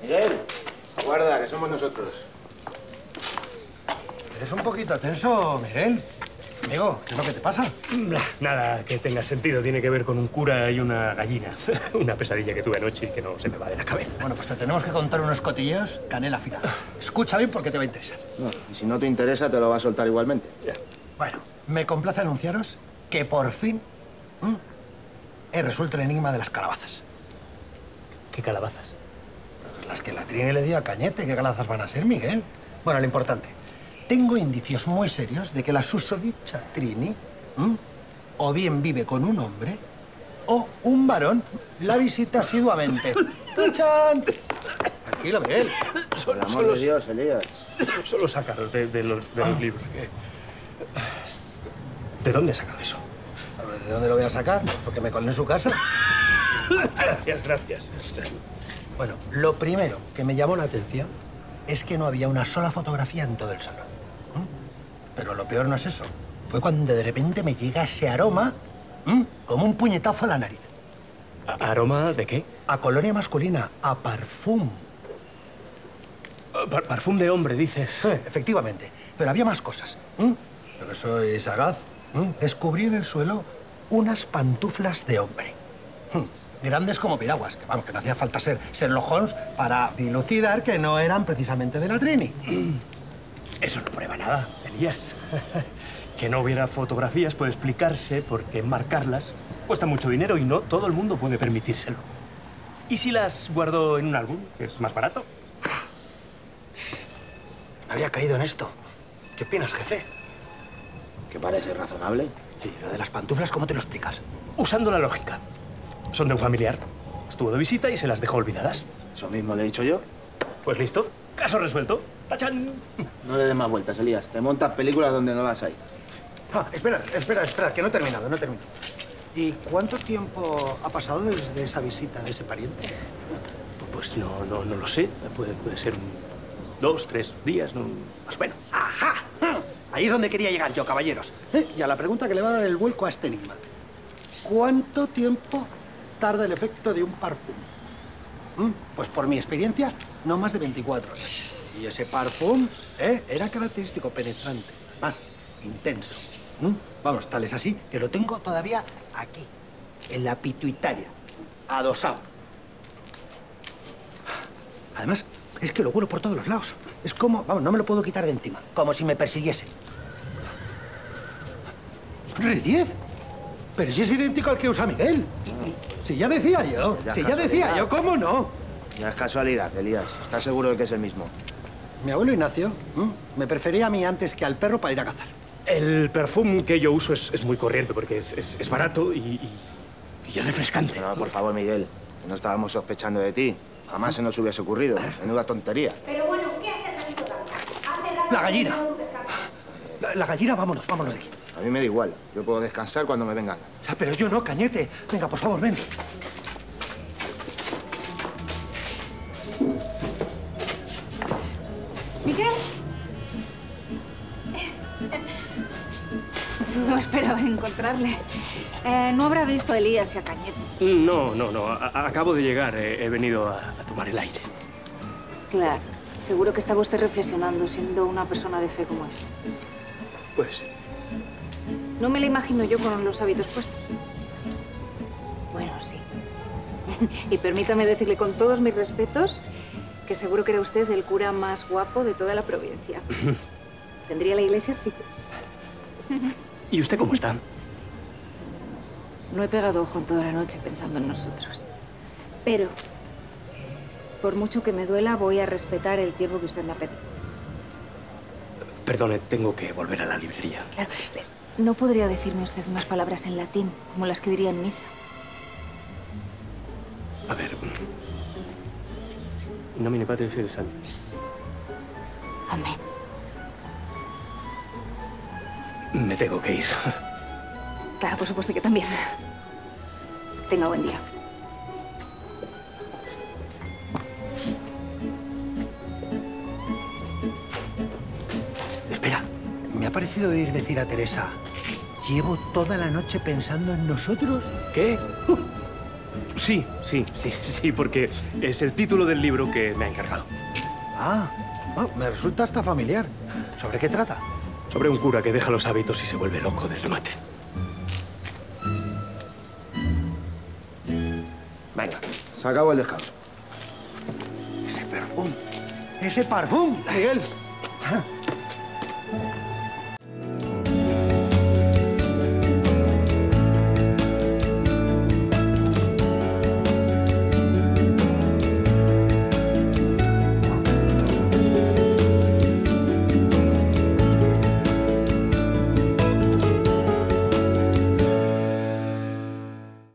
Miguel, aguarda, que somos nosotros. Es un poquito tenso, Miguel. Amigo, ¿qué es lo que te pasa? Nada que tenga sentido. Tiene que ver con un cura y una gallina. una pesadilla que tuve anoche y que no se me va de la cabeza. Bueno, pues te tenemos que contar unos cotilleos canela fina. Escucha bien porque te va a interesar. No, y si no te interesa, te lo va a soltar igualmente. Bueno, me complace anunciaros que por fin ¿m? he resuelto el enigma de las calabazas. ¿Qué calabazas? Las que la Trini le dio a Cañete. ¿Qué calabazas van a ser, Miguel? Bueno, lo importante. Tengo indicios muy serios de que la susodicha Trini o bien vive con un hombre o un varón la visita asiduamente. ¡Tachan! Tranquilo, Miguel. Por el amor de Dios, Elías. Solo sácalos de, de los, de los libros. que- ¿De dónde has sacado eso? ¿De dónde lo voy a sacar? Porque me colé en su casa. Gracias, gracias. Bueno, lo primero que me llamó la atención es que no había una sola fotografía en todo el salón. ¿m? Pero lo peor no es eso. Fue cuando de repente me llega ese aroma ¿m? como un puñetazo a la nariz. ¿A- ¿Aroma de qué? A colonia masculina, a parfum. Par- parfum de hombre, dices. Eh, efectivamente. Pero había más cosas. ¿m? Yo que soy sagaz, ¿m? descubrí en el suelo unas pantuflas de hombre. ¿m? Grandes como piraguas, que vamos, que no hacía falta ser Sherlock Holmes para dilucidar que no eran precisamente de la Trini. Eso no prueba nada, Elías. que no hubiera fotografías puede explicarse porque marcarlas cuesta mucho dinero y no todo el mundo puede permitírselo. ¿Y si las guardo en un álbum, que es más barato? Me había caído en esto. ¿Qué opinas, jefe? ¿Que parece razonable? Y lo de las pantuflas, ¿cómo te lo explicas? Usando la lógica. Son de un familiar. Estuvo de visita y se las dejó olvidadas. Eso mismo le he dicho yo. Pues listo. Caso resuelto. ¡Tachán! No le des más vueltas, Elías. Te montas películas donde no las hay. Ah, espera, espera, espera, que no he terminado, no he terminado. ¿Y cuánto tiempo ha pasado desde esa visita de ese pariente? Pues no, no, no lo sé. Puede, puede ser un- dos, tres días, no, más o menos. ¡Ajá! Ahí es donde quería llegar yo, caballeros. ¿Eh? Y a la pregunta que le va a dar el vuelco a este enigma. ¿Cuánto tiempo tarda el efecto de un parfum? ¿Mm? Pues por mi experiencia, no más de 24 horas. Y ese parfum ¿eh? era característico, penetrante, más intenso. ¿Mm? Vamos, tal es así que lo tengo todavía aquí, en la pituitaria, adosado. Además, es que lo huelo por todos los lados. Es como, vamos, no me lo puedo quitar de encima, como si me persiguiese. ¿Re10? Pero si es idéntico al que usa Miguel. Si ya decía yo, Ya si ya decía yo, ¿cómo no? Ya es casualidad, Elías. ¿Estás seguro de que es el mismo? Mi abuelo Ignacio ¿m? me prefería a mí antes que al perro para ir a cazar. El perfume que yo uso es, es muy corriente porque es, es- es barato y, y- y es refrescante. No, por favor, Miguel. No estábamos sospechando de ti. Jamás se nos hubiese ocurrido. Menuda tontería. Pero bueno, ¿qué haces aquí todavía? Hace rato La gallina. La, la gallina, vámonos, vámonos de aquí. A mí me da igual. Yo puedo descansar cuando me vengan. Ya, pero yo no, cañete. Venga, por favor, ven. ¿Miguel? No esperaba encontrarle. Eh, no habrá visto a Elías y a Cañete. No, no, no. a- acabo de llegar. he venido a, a tomar el aire. Claro. Seguro que estaba usted reflexionando, siendo una persona de fe como es. Puede ser. No me la imagino yo con los hábitos puestos. Bueno, sí. y permítame decirle con todos mis respetos que seguro que era usted el cura más guapo de toda la provincia. ¿Tendría la iglesia? Sí. ¿Y usted cómo está? No he pegado ojo en toda la noche pensando en nosotros. Pero, por mucho que me duela, voy a respetar el tiempo que usted me ha pedido. Perdone, tengo que volver a la librería. Claro. ¿No podría decirme usted unas palabras en latín, como las que diría en misa? A ver. In nomine Patri et Sancti. Amén. Me tengo que ir. Claro, por supuesto que también. Tenga buen día. Espera, me ha parecido oír decir a Teresa, Llevo toda la noche pensando en nosotros. ¿Qué? Sí, sí, sí, sí, porque es el título del libro que me ha encargado. Ah, oh, me resulta hasta familiar. ¿Sobre qué trata? Sobre un cura que deja los hábitos y se vuelve loco de remate. Venga, se acabó el descanso. Ese perfume. Ese parfum, Miguel.